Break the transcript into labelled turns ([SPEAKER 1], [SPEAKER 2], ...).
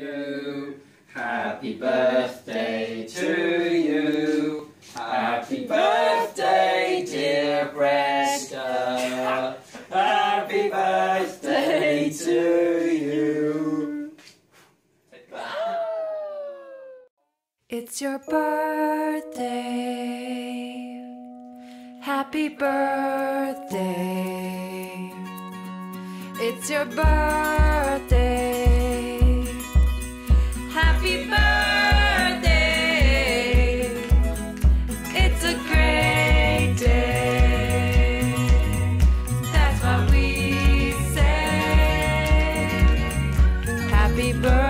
[SPEAKER 1] you. Happy birthday to you. Happy birthday, dear Bresta. Happy birthday to you.
[SPEAKER 2] It's your birthday. Happy birthday. It's your birthday. be burned.